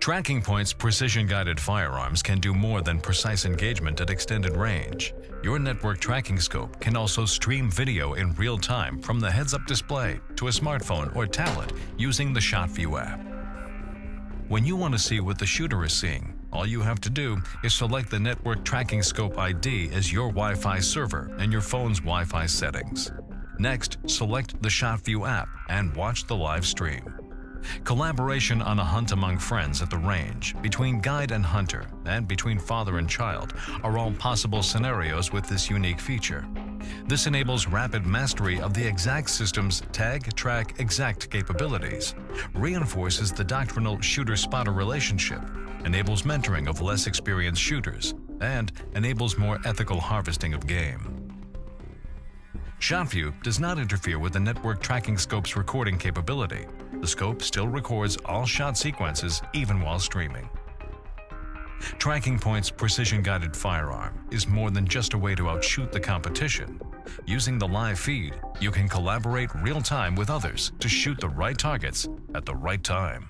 TrackingPoint's precision-guided firearms can do more than precise engagement at extended range. Your network tracking scope can also stream video in real time from the heads-up display to a smartphone or tablet using the ShotView app. When you want to see what the shooter is seeing, all you have to do is select the Network Tracking Scope ID as your Wi-Fi server in your phone's Wi-Fi settings. Next, select the ShotView app and watch the live stream. Collaboration on a hunt among friends at the range, between guide and hunter, and between father and child are all possible scenarios with this unique feature. This enables rapid mastery of the exact system's tag, track, exact capabilities, reinforces the doctrinal shooter-spotter relationship, enables mentoring of less experienced shooters, and enables more ethical harvesting of game. ShotView does not interfere with the network tracking scope's recording capability. The scope still records all shot sequences even while streaming. TrackingPoint's precision-guided firearm is more than just a way to outshoot the competition. Using the live feed, you can collaborate real-time with others to shoot the right targets at the right time.